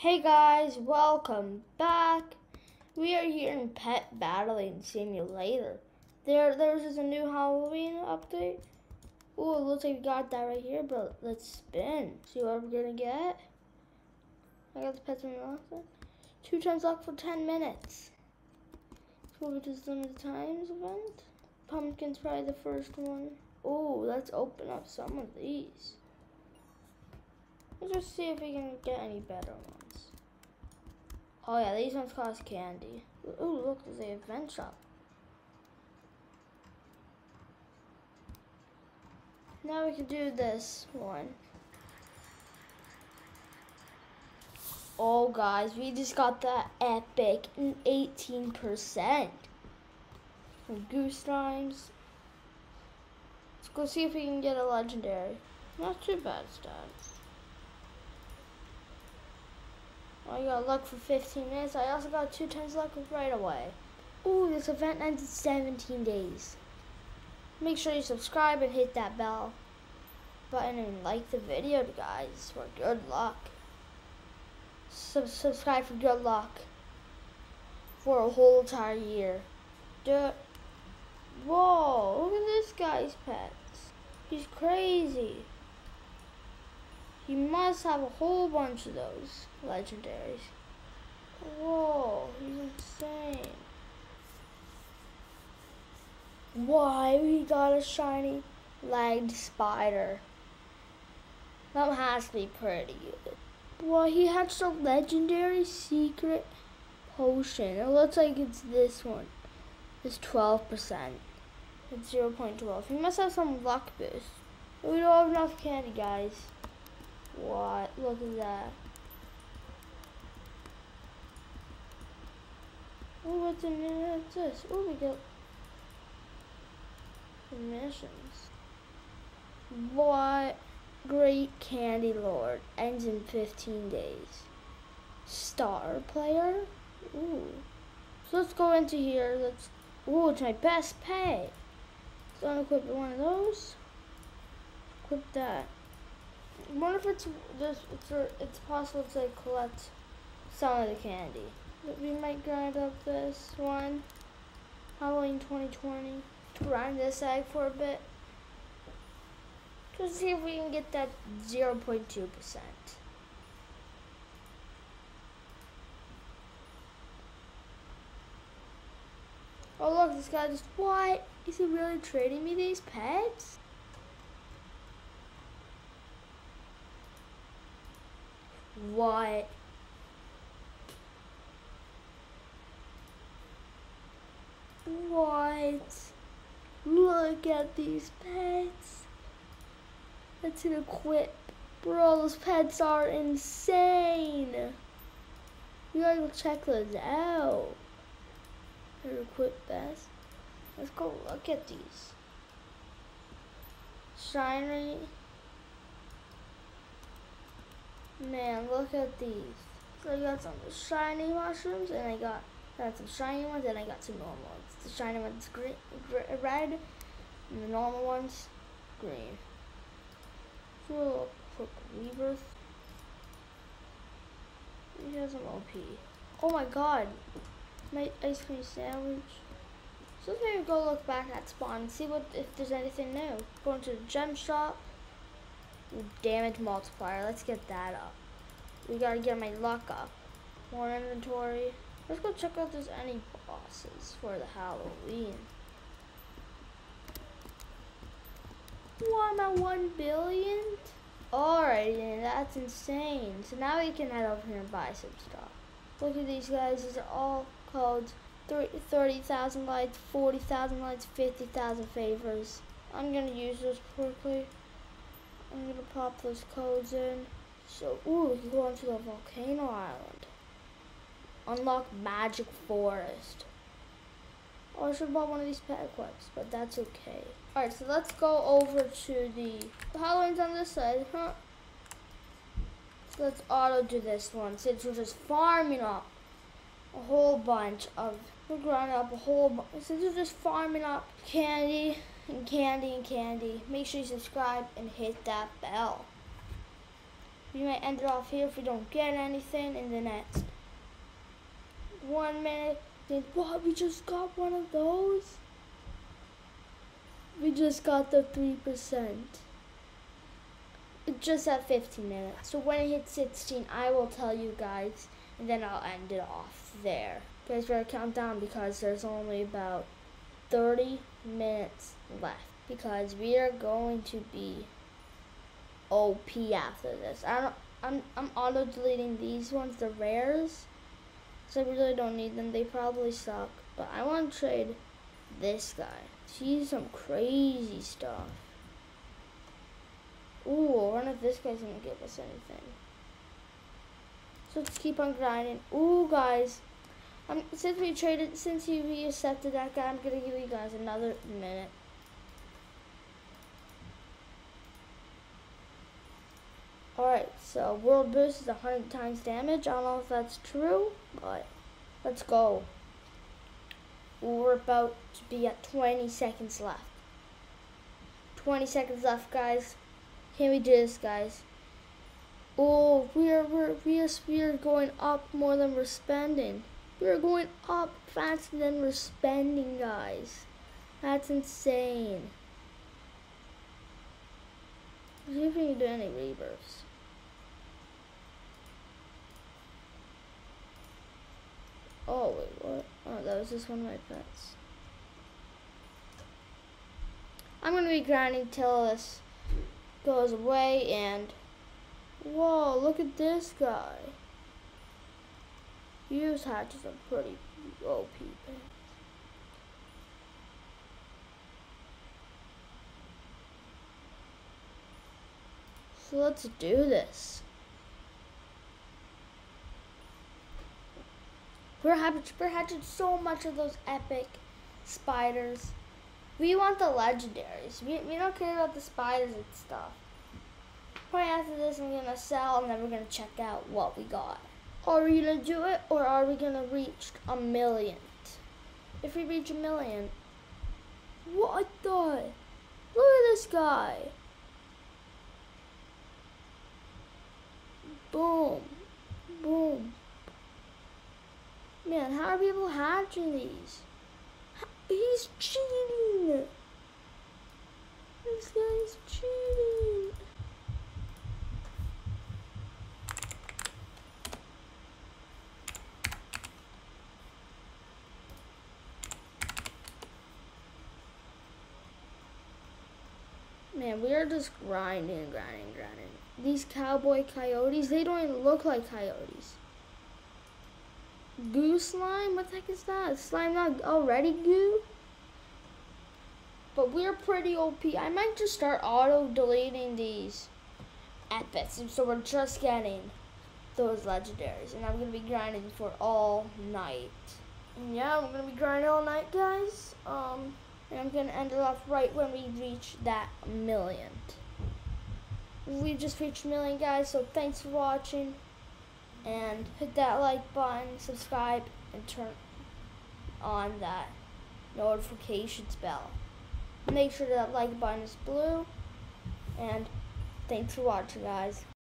Hey guys, welcome back. We are here in Pet Battling Simulator. There, there's a new Halloween update. Oh, it looks like we got that right here, but let's spin. See what we're gonna get. I got the pets in the Two times luck for 10 minutes. So we just limited times event. Pumpkin's probably the first one. Oh, let's open up some of these. Let's just see if we can get any better ones. Oh yeah, these ones cost candy. Ooh, look, there's a event shop. Now we can do this one. Oh guys, we just got the epic 18%. From Goose Rhymes. Let's go see if we can get a legendary. Not too bad stats. I got luck for 15 minutes. I also got two times luck right away. Ooh, this event ends in 17 days. Make sure you subscribe and hit that bell button and like the video, guys, for good luck. Sub subscribe for good luck for a whole entire year. Duh. Whoa, look at this guy's pets. He's crazy. You must have a whole bunch of those legendaries. Whoa, he's insane. Why we got a shiny legged spider? That has to be pretty good. Well, he had some legendary secret potion. It looks like it's this one. It's 12%. It's 0.12. He must have some luck boost. We don't have enough candy, guys. What? Look at that. Oh, what's in this? Oh, we got missions. What? Great Candy Lord ends in 15 days. Star player? Ooh. So let's go into here. Let's. Ooh, it's my best pay. So I'm equip one of those. Equip that. Wonder if it's just it's it's possible to collect some of the candy. We might grind up this one. Halloween 2020. Grind this egg for a bit. To see if we can get that 0.2%. Oh look, this guy just, what? Is he really trading me these pets? What? What? Look at these pets. Let's an equip. Bro, those pets are insane. We gotta go check those out. They're equip best. Let's go look at these. Shiny Man, look at these. So I got some shiny mushrooms, and I got got some shiny ones, and I got some normal ones. The shiny ones green, red, and the normal ones green. So little quick rebirth. He has some OP. Oh my god, my ice cream sandwich. So let's maybe go look back at spawn and see what if there's anything new. Going to the gem shop damage multiplier. Let's get that up. We gotta get my luck up. More inventory. Let's go check out if there's any bosses for the Halloween. One at one billion? Alrighty, that's insane. So now we can head over here and buy some stuff. Look at these guys. These are all codes. 30,000 lights, 40,000 lights, 50,000 favors. I'm going to use those quickly. I'm gonna pop those codes in. So, ooh, we can go onto the volcano island. Unlock magic forest. Oh, I should have bought one of these pet equips, but that's okay. Alright, so let's go over to the, the Halloween's on this side, huh? So let's auto do this one, since we're just farming up a whole bunch of, we're grinding up a whole bunch, since we're just farming up candy, and candy and candy. Make sure you subscribe and hit that bell. We might end it off here if we don't get anything in the next one minute. Think, what? We just got one of those? We just got the 3%. Just at 15 minutes. So when it hits 16, I will tell you guys, and then I'll end it off there. Guys, better count down because there's only about 30 minutes left. Because we are going to be OP after this. I don't. I'm I'm auto deleting these ones, the rares. So I really don't need them. They probably suck. But I want to trade this guy. She's some crazy stuff. Ooh, I wonder if this guy's gonna give us anything. So let's keep on grinding. Ooh, guys. Um, since we traded, since you accepted that guy, I'm gonna give you guys another minute. Alright, so world boost is 100 times damage. I don't know if that's true, but let's go. We're about to be at 20 seconds left. 20 seconds left, guys. Can we do this, guys? Oh, we are we're we are we are going up more than we're spending. We are going up faster than we're spending, guys. That's insane. See if we can do any rebirths. Oh, wait, what? Oh, that was just one of my pets. I'm going to be grinding till this goes away and... Whoa, look at this guy. Use hatches are pretty OP. So let's do this. We're hatching so much of those epic spiders. We want the legendaries. We, we don't care about the spiders and stuff. Probably after this I'm gonna sell and then we're gonna check out what we got. Are we gonna do it or are we gonna reach a million? If we reach a million, what the? Look at this guy. Boom. Boom. Man, how are people hatching these? He's cheating. This guy's cheating. Man, we are just grinding, grinding, grinding. These cowboy coyotes, they don't even look like coyotes. Goo slime? What the heck is that? Slime not already goo? But we're pretty OP. I might just start auto deleting these epics. So we're just getting those legendaries. And I'm going to be grinding for all night. Yeah, I'm going to be grinding all night, guys. Um, and I'm going to end it off right when we reach that million. We just reached a million, guys. So thanks for watching and hit that like button, subscribe, and turn on that notifications bell. Make sure that like button is blue, and thanks for watching, guys.